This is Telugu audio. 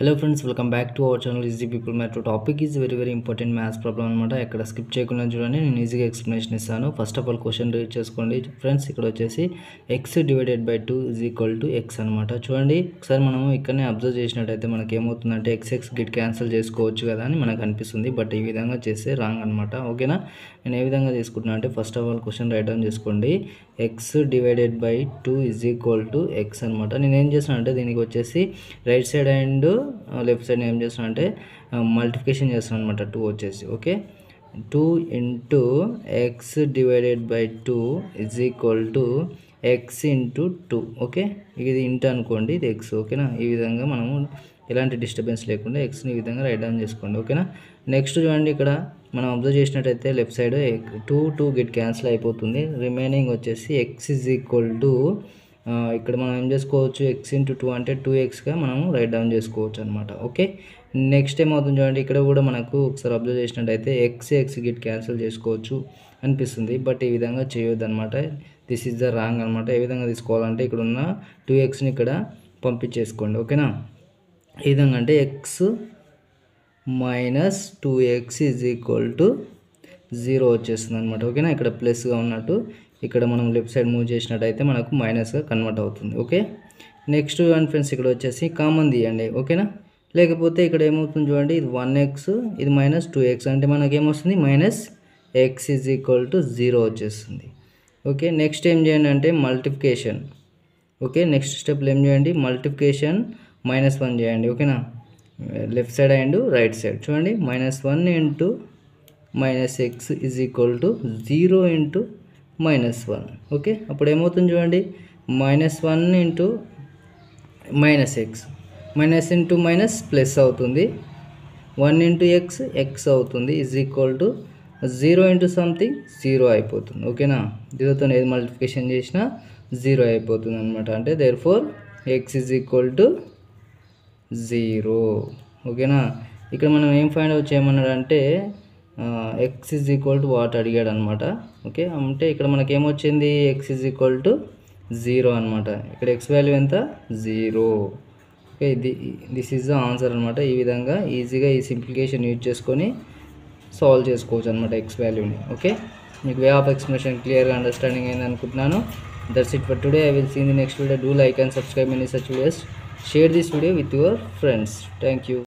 Hello friends welcome back to our channel easy people math topic is very very important maths problem అనమాట ఇక్కడ స్కిప్ చేయకుండా చూడండి నేను ఈజీగా ఎక్స్ప్లెనేషన్ ఇస్తాను. First of all question read చేసుకోండి. ఫ్రెండ్స్ ఇక్కడ వచ్చేసి x divided by two is equal to x అనమాట చూడండి ఒకసారి మనము ఇక్కడనే అబ్జర్వ్ చేసినట్టయితే మనకి ఏమవుతుందంటే ఎక్స్ ఎక్స్ గిట్ క్యాన్సిల్ చేసుకోవచ్చు కదా అని మనకు అనిపిస్తుంది. బట్ ఈ విధంగా చేస్తే రాంగ్ అనమాట ఓకేనా నేను ఏ విధంగా చేసుకుంటున్నా అంటే first of all question write down చేసుకోండి. X divided by two is equal to x అనమాట నేను ఏం చేస్తాను అంటే దీనికి వచ్చేసి right side and left side ఏం చేస్తాను అంటే మల్టిప్లికేషన్ చేస్తాను అనమాట టూ వచ్చేసి okay two into x divided by two is equal to x into two okay ఇది ఇంటూ అనుకోండి ఇది ఎక్స్ ఓకేనా ఈ విధంగా మనము ఎలాంటి డిస్టర్బెన్స్ లేకుండా ఎక్స్ని ఈ విధంగా రైట్ డౌన్ చేసుకోండి ఓకేనా నెక్స్ట్ చూడండి ఇక్కడ మనం అబ్జర్వ్ చేసినట్టయితే left side two two get cancel అయిపోతుంది. రిమైనింగ్ వచ్చేసి ఎక్స్ ఇజ్ ఈక్వల్ టు ఇక్కడ మనం ఏం చేసుకోవచ్చు? ఎక్స్ ఇంటూ టూ అంటే టూ ఎక్స్గా మనం రైట్ డౌన్ చేసుకోవచ్చు అనమాట ఓకే నెక్స్ట్ ఏమవుతుంది చూడండి ఇక్కడ కూడా మనకు ఒకసారి అబ్జర్వ్ చేసినట్టయితే ఎక్స్ ఎక్స్ గిట్ క్యాన్సిల్ చేసుకోవచ్చు అనిపిస్తుంది. బట్ ఈ విధంగా చేయొద్దు అనమాట దిస్ ఈజ్ ద రాంగ్ అనమాట ఏ విధంగా తీసుకోవాలంటే ఇక్కడ ఉన్న టూ ఎక్స్ని ఇక్కడ పంపించేసుకోండి. ఓకేనా ఏ విధంగా అంటే x minus two x is equal to zero వచ్చేస్తుంది అనమాట ఓకేనా ఇక్కడ ప్లస్గా ఉన్నట్టు ఇక్కడ మనం లెఫ్ట్ సైడ్ మూవ్ చేసినట్టయితే మనకు మైనస్గా కన్వర్ట్ అవుతుంది ఓకే నెక్స్ట్ అండ్ ఫ్రెండ్స్ ఇక్కడ వచ్చేసి కామన్ తీయండి ఓకేనా లేకపోతే ఇక్కడ ఏమవుతుంది చూడండి ఇది వన్ ఎక్స్ ఇది మైనస్ టూ ఎక్స్ అంటే మనకి ఏమొస్తుంది minus x is equal to zero వచ్చేస్తుంది ఓకే నెక్స్ట్ ఏం చేయండి అంటే మల్టిప్లికేషన్ ఓకే నెక్స్ట్ స్టెప్లో ఏం చేయండి? మల్టిప్లికేషన్ మైనస్ వన్ చేయండి ఓకేనా left side and right side చూడండి minus one into minus x is equal to zero into minus one okay అప్పుడు ఏమవుతుంది చూడండి? Minus one into minus x minus into minus plus అవుతుంది. వన్ ఇంటూ ఎక్స్ ఎక్స్ అవుతుంది. Is equal to zero into something zero అయిపోతుంది. ఓకేనా జీరోతో ఏది మల్టిప్లికేషన్ చేసినా జీరో అయిపోతుంది అనమాట అంటే there four x is equal to zero ఓకేనా ఇక్కడ మనం ఏం find out చేయమన్నాడంటే x is equal to what అడిగాడు అనమాట ఓకే అంటే ఇక్కడ మనకి ఏమొచ్చింది x is equal to zero అనమాట. ఇక్కడ ఎక్స్ వాల్యూ ఎంత? జీరో ఓకే ఇది దిస్ ఈజ్ ద ఆన్సర్ అనమాట. ఈ విధంగా ఈజీగా ఈ సింప్లికేషన్ యూజ్ చేసుకొని సాల్వ్ చేసుకోవచ్చు అనమాట ఎక్స్ వాల్యూని ఓకే మీకు వే ఆఫ్ ఎక్స్ప్లెనేషన్ క్లియర్గా అండర్స్టాండింగ్ అయింది అనుకుంటున్నాను that's it for today I will seen the next video do like and subscribe any such videos share this video with your friends thank you